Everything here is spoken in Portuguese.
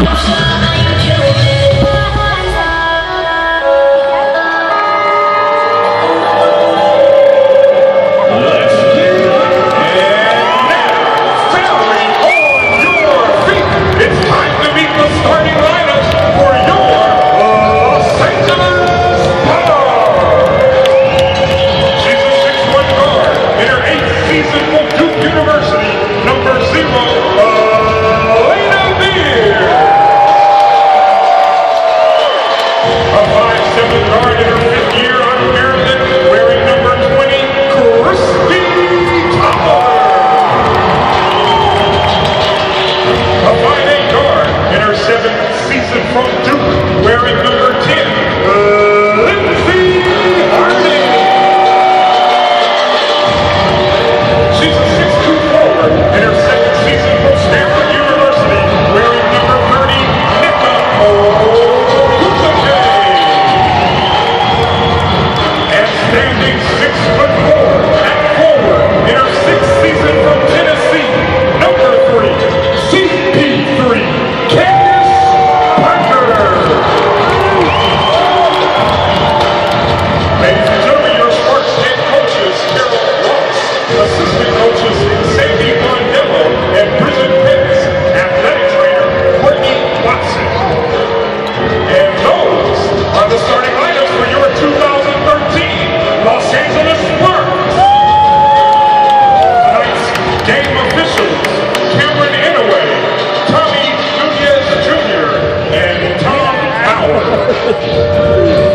Thank you. Música